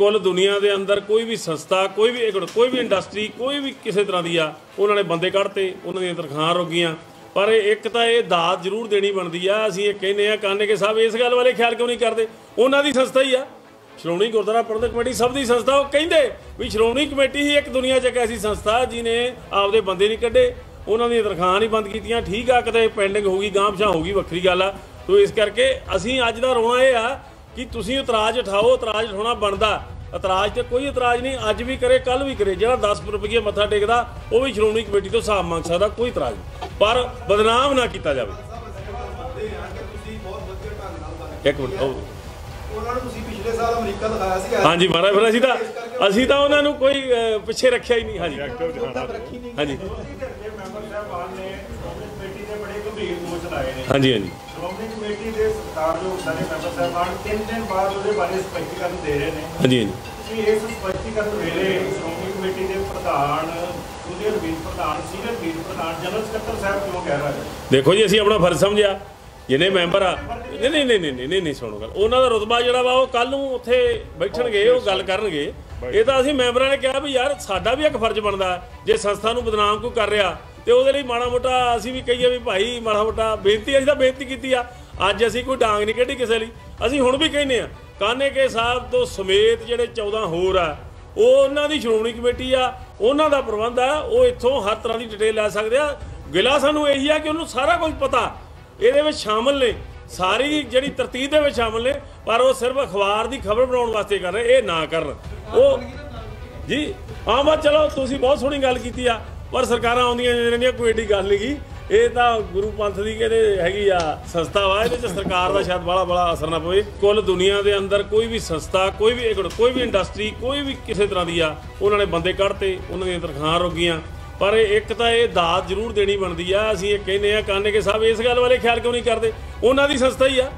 ਕੁੱਲ ਦੁਨੀਆ ਦੇ ਅੰਦਰ ਕੋਈ ਵੀ ਸੰਸਥਾ, ਕੋਈ ਵੀ ਕੋਈ ਵੀ ਇੰਡਸਟਰੀ ਕੋਈ ਵੀ ਕਿਸੇ ਤਰ੍ਹਾਂ ਦੀ ਆ, ਉਹਨਾਂ ਨੇ ਬੰਦੇ ਕੱਢਤੇ, ਉਹਨਾਂ ਦੀਆਂ ਤਨਖਾਹਾਂ ਰੁਕੀਆਂ ਪਰ ਇਹ ਇੱਕ ਤਾਂ ਇਹ ਦਾਤ ਜ਼ਰੂਰ ਦੇਣੀ ਬਣਦੀ ਆ, ਅਸੀਂ ਇਹ ਕਹਿੰਦੇ ਆ, ਕਾਨੇ ਕੇ ਸਾਹਿਬ ਇਸ ਗੱਲ ਵਾਲੇ ਖਿਆਲ ਕਿਉਂ ਨਹੀਂ ਕਰਦੇ? ਉਹਨਾਂ ਦੀ ਸੰਸਥਾ ਹੀ ਆ। ਸ਼੍ਰੋਮਣੀ ਗੁਰਦੁਆਰਾ ਪ੍ਰਬੰਧਕ ਕਮੇਟੀ ਸਭ ਦੀ ਸੰਸਥਾ, ਉਹ ਕਹਿੰਦੇ ਵੀ ਸ਼੍ਰੋਮਣੀ ਕਮੇਟੀ ਹੀ ਇੱਕ ਦੁਨੀਆ 'ਚ ਇੱਕ ਐਸੀ ਸੰਸਥਾ ਜਿਹਨੇ ਆਪਦੇ ਬੰਦੇ ਨਹੀਂ ਕੱਢੇ, ਉਹਨਾਂ ਦੀਆਂ ਤਨਖਾਹਾਂ ਨਹੀਂ ਬੰਦ ਕੀਤੀਆਂ, ਠੀਕ ਆ ਕਦੇ ਪੈਂਡਿੰਗ ਹੋ ਗਈ ਹੋਊਗੀ ਹੋ ਗਈ, ਵੱਖਰੀ ਗੱਲ ਆ। ਸੋ ਇਸ ਕਰਕੇ ਅਸੀਂ ਅੱਜ ਦਾ ਰੋਣਾ ਇਹ ਆ ਕਿ ਤੁਸੀਂ ਇਤਰਾਜ਼ ਉਠਾਓ ਇਤਰਾਜ਼ ਉਠਾਉਣਾ ਬਣਦਾ। ਇਤਰਾਜ਼ ਤੇ ਕੋਈ ਇਤਰਾਜ਼ ਨਹੀਂ ਅੱਜ ਵੀ ਕਰੇ ਕੱਲ ਵੀ ਕਰੇ। ਜਿਹੜਾ 10 ਰੁਪਏ ਮੱਥਾ ਟੇਕਦਾ ਉਹ ਵੀ ਸ਼੍ਰੋਮਣੀ ਕਮੇਟੀ ਤੋਂ ਹਿਸਾਬ ਮੰਗ ਸਕਦਾ ਕੋਈ ਇਤਰਾਜ਼ ਨਹੀਂ। ਪਰ ਬਦਨਾਮ ਨਾ ਕੀਤਾ ਜਾਵੇ। ਇੱਕ ਮਿੰਟ ਉਹ ਉਹਨਾਂ ਨੂੰ ਤੁਸੀਂ ਪਿਛਲੇ ਸਾਲ ਅਮਰੀਕਾ ਦਿਖਾਇਆ ਸੀ ਹਾਂਜੀ ਮਹਾਰਾਜ ਫਿਰ ਅਸੀਂ ਤਾਂ ਅਸੀਂ ਤਾਂ ਉਹਨਾਂ ਨੂੰ ਕੋਈ ਪਿੱਛੇ ਰੱਖਿਆ ਹੀ ਨਹੀਂ। ਹਾਂਜੀ। ਹਾਂਜੀ। ਹਾਂਜੀ ਹਾਂਜੀ। ਦੇ ਸਤਿਕਾਰਯੋਗ ਸਾਰੇ ਮੈਂਬਰ ਸਾਹਿਬਾਨ ਤਿੰਨ ਦਿਨ ਬਾਅਦ ਉਹਦੇ ਬਾਰੇ ਸਪਸ਼ਟੀਕਰਨ ਦੇ ਰਹੇ ਨੇ। ਹਾਂਜੀ ਹਾਂਜੀ। ਤੁਸੀਂ ਇਸ ਸਪਸ਼ਟੀਕਰਨ ਵੇਲੇ ਸ਼੍ਰੋਮਣੀ ਕਮੇਟੀ ਦੇ ਪ੍ਰਧਾਨ ਜੂਨੀਅਰ ਵੀਰ ਪ੍ਰਧਾਨ ਸੀਨੀਅਰ ਵੀਰ ਪ੍ਰਧਾਨ ਜਨਰਲ ਸਕੱਤਰ ਸਾਹਿਬ ਕਿਉਂ ਕਹਿ ਰਹੇ ਨੇ? ਦੇਖੋ ਜੀ ਅਸੀਂ ਆਪਣਾ ਫਰਜ਼ ਸਮਝਿਆ। ਜਿਹਨੇ ਮੈਂਬਰ ਆ ਨਹੀਂ ਨਹੀਂ ਨਹੀਂ ਨਹੀਂ ਨਹੀਂ ਨਹੀਂ ਨਹੀਂ ਸੁਣੋ ਗੱਲ। ਉਹਨਾਂ ਦਾ ਰੁਤਬਾ ਜਿਹੜਾ ਵਾ ਉਹ ਕੱਲ ਨੂੰ ਉੱਥੇ ਬੈਠਣਗੇ ਉਹ ਗੱਲ ਕਰਨਗੇ। ਇਹ ਤਾਂ ਅਸੀਂ ਮੈਂਬਰਾਂ ਨੇ ਕਿਹਾ ਵੀ ਯਾਰ ਸਾਡਾ ਵੀ ਇੱਕ ਫਰਜ਼ ਬਣਦਾ। ਜੇ ਸੰਸਥਾ ਨੂੰ ਬਦਨਾਮ ਕੋਈ ਕਰ ਰਿਹਾ ਤੇ ਉਹਦੇ ਲਈ ਮਾੜਾ ਮੋਟਾ ਅਸੀਂ ਵੀ ਕਹੀਏ ਵੀ ਭਾਈ ਮਾੜਾ ਮੋਟਾ ਬੇਨਤੀ ਅਸੀਂ ਤਾਂ ਬੇਨਤੀ ਕੀਤੀ ਆ। ਅੱਜ ਅਸੀਂ ਕੋਈ ਡਾਂਗ ਨਹੀਂ ਕੱਢੀ ਕਿਸੇ ਲਈ। ਅਸੀਂ ਹੁਣ ਵੀ ਕਹਿੰਦੇ ਆ ਕਾਨੇ ਕੇ ਸਾਹਿਬ ਤੋਂ ਸਮੇਤ ਜਿਹੜੇ 14 ਹੋਰ ਆ, ਉਹ ਉਹਨਾਂ ਦੀ ਸ਼੍ਰੋਮਣੀ ਕਮੇਟੀ ਆ, ਉਹਨਾਂ ਦਾ ਪ੍ਰਬੰਧ ਆ, ਉਹ ਇੱਥੋਂ ਹਰ ਤਰ੍ਹਾਂ ਦੀ ਡਿਟੇਲ ਲੈ ਸਕਦੇ ਆ। ਗਿਲਾ ਸਾਨੂੰ ਇਹੀ ਆ ਕਿ ਉਹਨੂੰ ਸਾਰਾ ਕੁਝ ਪਤਾ। ਇਹਦੇ ਵਿੱਚ ਸ਼ਾਮਲ ਨੇ, ਸਾਰੀ ਜਿਹੜੀ ਤਰਤੀਬ ਦੇ ਵਿੱਚ ਸ਼ਾਮਲ ਨੇ, ਪਰ ਉਹ ਸਿਰਫ ਅਖਬਾਰ ਦੀ ਖਬਰ ਬਣਾਉਣ ਵਾਸਤੇ ਕਰ ਰਹੇ, ਇਹ ਨਾ ਕਰਨ। ਉਹ ਜੀ ਆਹ ਬਾ ਚਲੋ ਤੁਸੀਂ ਬਹੁਤ ਸੋਹਣੀ ਗੱਲ ਕੀਤੀ ਆ, ਪਰ ਸਰਕਾਰਾਂ ਆਉਂਦੀਆਂ ਜਿਹੜੀਆਂ ਕੋਈ ਏਡੀ ਗੱਲ ਨਹੀਂਗੀ ਇਹ ਤਾਂ ਗੁਰੂ ਪੰਥ ਦੀ ਕਹਿੰਦੇ ਹੈਗੀ ਆ ਸੰਸਥਾ ਵਾ, ਇਹਦੇ ਚ ਸਰਕਾਰ ਦਾ ਸ਼ਾਇਦ ਬੜਾ ਬੜਾ ਅਸਰ ਨਾ ਪਵੇ। ਕੁੱਲ ਦੁਨੀਆ ਦੇ ਅੰਦਰ ਕੋਈ ਵੀ ਸੰਸਥਾ, ਕੋਈ ਵੀ ਕੋਈ ਵੀ ਇੰਡਸਟਰੀ ਕੋਈ ਵੀ ਕਿਸੇ ਤਰ੍ਹਾਂ ਦੀ ਆ, ਉਹਨਾਂ ਨੇ ਬੰਦੇ ਕੱਢਤੇ, ਉਹਨਾਂ ਦੀਆਂ ਤਨਖਾਹਾਂ ਰੁਕੀਆਂ। ਪਰ ਇਹ ਇੱਕ ਤਾਂ ਇਹ ਦਾਤ ਜ਼ਰੂਰ ਦੇਣੀ ਬਣਦੀ ਆ, ਅਸੀਂ ਇਹ ਕਹਿੰਦੇ ਆ, ਕਾਨੇ ਕੇ ਸਾਹਿਬ, ਇਸ ਗੱਲ ਵਾਲੇ ਖਿਆਲ ਕਿਉਂ ਨਹੀਂ ਕਰਦੇ? ਉਹਨਾਂ ਦੀ ਸੰਸਥਾ ਹੀ ਆ।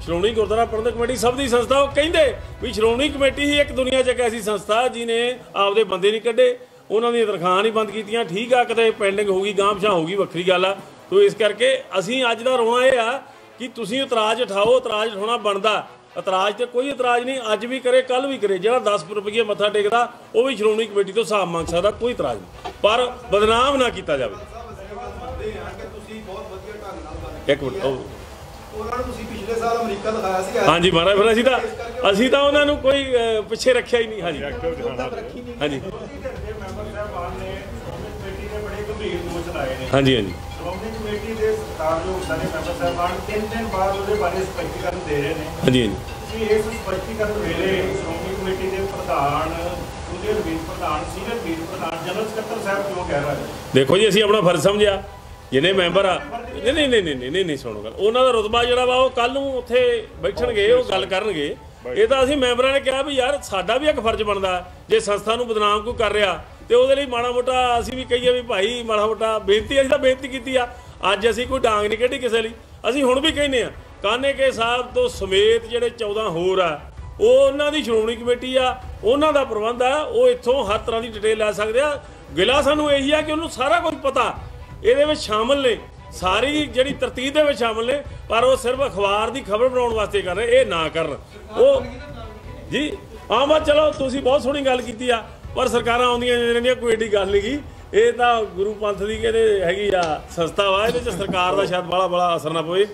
ਸ਼੍ਰੋਮਣੀ ਗੁਰਦੁਆਰਾ ਪ੍ਰਬੰਧਕ ਕਮੇਟੀ ਸਭ ਦੀ ਸੰਸਥਾ, ਉਹ ਕਹਿੰਦੇ ਵੀ ਸ਼੍ਰੋਮਣੀ ਕਮੇਟੀ ਹੀ ਇੱਕ ਦੁਨੀਆ 'ਚ ਇੱਕ ਐਸੀ ਸੰਸਥਾ ਜਿਹਨੇ ਆਪਦੇ ਬੰਦੇ ਨਹੀਂ ਕੱਢੇ। ਉਹਨਾਂ ਦੀਆਂ ਤਨਖਾਹਾਂ ਨਹੀਂ ਬੰਦ ਕੀਤੀਆਂ। ਠੀਕ ਆ ਕਦੇ ਪੈਂਡਿੰਗ ਹੋਊਗੀ ਗਾਂਭਸ਼ਾ ਹੋਊਗੀ ਵੱਖਰੀ ਗੱਲ ਆ। ਤੋ ਇਸ ਕਰਕੇ ਅਸੀਂ ਅੱਜ ਦਾ ਰੋਣਾ ਇਹ ਆ ਕਿ ਤੁਸੀਂ ਇਤਰਾਜ਼ ਉਠਾਓ ਇਤਰਾਜ਼ ਉਠਾਉਣਾ ਬਣਦਾ। ਇਤਰਾਜ਼ ਤੇ ਕੋਈ ਇਤਰਾਜ਼ ਨਹੀਂ ਅੱਜ ਵੀ ਕਰੇ ਕੱਲ ਵੀ ਕਰੇ। ਜਿਹੜਾ 10 ਰੁਪਏ ਮੱਥਾ ਟੇਕਦਾ ਉਹ ਵੀ ਸ਼੍ਰੋਮਣੀ ਕਮੇਟੀ ਤੋਂ ਹਿਸਾਬ ਮੰਗ ਸਕਦਾ ਕੋਈ ਇਤਰਾਜ਼ ਨਹੀਂ। ਪਰ ਬਦਨਾਮ ਨਾ ਕੀਤਾ ਜਾਵੇ। ਇੱਕ ਮਿੰਟ ਉਹ ਉਹਨਾਂ ਨੂੰ ਤੁਸੀਂ ਪਿਛਲੇ ਸਾਲ ਅਮਰੀਕਾ ਦਿਖਾਇਆ ਸੀ ਹਾਂਜੀ ਮਹਾਰਾਜ ਫਿਰ ਅਸੀਂ ਤਾਂ ਅਸੀਂ ਤਾਂ ਉਹਨਾਂ ਨੂੰ ਕੋਈ ਪਿੱਛੇ ਰੱਖਿਆ ਹੀ ਨਹੀਂ ਹਾਂਜੀ। ਹਾਂਜੀ ਦੇ ਮੈਂਬਰ ਸਾਹਿਬਾਨ ਨੇ ਸ਼੍ਰੋਮਣੀ ਕਮੇਟੀ ਦੇ ਬੜੇ ਗੰਭੀਰ ਦੋਸ਼ ਲਾਏ ਨੇ। ਹਾਂਜੀ ਹਾਂਜੀ। ਸ਼੍ਰੋਮਣੀ ਕਮੇਟੀ ਦੇ ਸਤਿਕਾਰਯੋਗ ਸਾਰੇ ਮੈਂਬਰ ਸਾਹਿਬਾਨ ਤਿੰਨ ਦਿਨ ਬਾਅਦ ਉਹਦੇ ਬਾਰੇ ਸਪਸ਼ਟੀਕਰਨ ਦੇ ਰਹੇ ਨੇ। ਹਾਂਜੀ ਹਾਂਜੀ। ਇਸ ਸਪਸ਼ਟੀਕਰਨ ਵੇਲੇ ਸ਼੍ਰੋਮਣੀ ਕਮੇਟੀ ਦੇ ਪ੍ਰਧਾਨ ਜੂਨੀਅਰ ਵੀਰ ਪ੍ਰਧਾਨ ਸੀਨੀਅਰ ਵੀਰ ਪ੍ਰਧਾਨ ਜਨਰਲ ਸਕੱਤਰ ਸਾਹਿਬ ਕਿਉਂ ਕਹਿ ਰਹੇ ਦੇਖੋ ਜੀ ਅਸੀਂ ਆਪਣਾ ਫਰਜ਼ ਸਮਝਿਆ। ਜਿਹਨੇ ਮੈਂਬਰ ਆ ਨਹੀਂ ਨਹੀਂ ਨਹੀਂ ਨਹੀਂ ਨਹੀਂ ਨਹੀਂ ਸੁਣੋ ਗੱਲ। ਉਹਨਾਂ ਦਾ ਰੁਤਬਾ ਜਿਹੜਾ ਵਾ ਉਹ ਕੱਲ ਨੂੰ ਉੱਥੇ ਬੈਠਣਗੇ ਉਹ ਗੱਲ ਕਰਨਗੇ। ਇਹ ਤਾਂ ਅਸੀਂ ਮੈਂਬਰਾਂ ਨੇ ਕਿਹਾ ਵੀ ਯਾਰ ਸਾਡਾ ਵੀ ਇੱਕ ਫਰਜ਼ ਬਣਦਾ। ਜੇ ਸੰਸਥਾ ਨੂੰ ਬਦਨਾਮ ਕੋਈ ਕਰ ਰਿਹਾ ਤੇ ਉਹਦੇ ਲਈ ਮਾੜਾ ਮੋਟਾ ਅਸੀਂ ਵੀ ਕਹੀਏ ਵੀ ਭਾਈ ਮਾੜਾ ਮੋਟਾ ਬੇਨਤੀ ਅਸੀਂ ਤਾਂ ਬੇਨਤੀ ਕੀਤੀ ਆ। ਅੱਜ ਅਸੀਂ ਕੋਈ ਡਾਂਗ ਨਹੀਂ ਕੱਢੀ ਕਿਸੇ ਲਈ। ਅਸੀਂ ਹੁਣ ਵੀ ਕਹਿੰਦੇ ਆ, ਕਾਨੇ ਕੇ ਸਾਹਿਬ ਤੋਂ ਸਮੇਤ ਜਿਹੜੇ 14 ਹੋਰ ਆ, ਉਹ ਉਹਨਾਂ ਦੀ ਸ਼੍ਰੋਮਣੀ ਕਮੇਟੀ ਆ, ਉਹਨਾਂ ਦਾ ਪ੍ਰਬੰਧ ਆ, ਉਹ ਇੱਥੋਂ ਹਰ ਤਰ੍ਹਾਂ ਦੀ ਡਿਟੇਲ ਲੈ ਸਕਦੇ ਆ। ਗਿਲਾ ਸਾਨੂੰ ਇਹੀ ਆ ਕਿ ਉਹਨੂੰ ਸਾਰਾ ਕੁਝ ਪਤਾ। ਇਹਦੇ ਵਿੱਚ ਸ਼ਾਮਲ ਨੇ, ਸਾਰੀ ਜਿਹੜੀ ਤਰਤੀਬ ਦੇ ਵਿੱਚ ਸ਼ਾਮਲ ਨੇ, ਪਰ ਉਹ ਸਿਰਫ ਅਖਬਾਰ ਦੀ ਖਬਰ ਬਣਾਉਣ ਵਾਸਤੇ ਕਰ ਰਹੇ, ਇਹ ਨਾ ਕਰਨ। ਉਹ ਜੀ ਆਹ ਚਲੋ ਤੁਸੀਂ ਬਹੁਤ ਸੋਹਣੀ ਗੱਲ ਕੀਤੀ ਆ। ਪਰ ਸਰਕਾਰਾਂ ਆਉਂਦੀਆਂ ਜਾਂਦੀਆਂ ਰਹਿੰਦੀਆਂ ਕੋਈ ਏਡੀ ਗੱਲ ਨਹੀਂਗੀ ਇਹ ਤਾਂ ਗੁਰੂ ਪੰਥ ਦੀ ਕਹਿੰਦੇ ਹੈਗੀ ਆ ਸੰਸਥਾ ਵਾ, ਇਹਦੇ ਚ ਸਰਕਾਰ ਦਾ ਸ਼ਾਇਦ ਬੜਾ ਬੜਾ ਅਸਰ ਨਾ ਪਵੇ।